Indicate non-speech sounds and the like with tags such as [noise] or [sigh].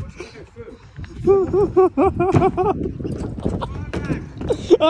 What's your food? [laughs]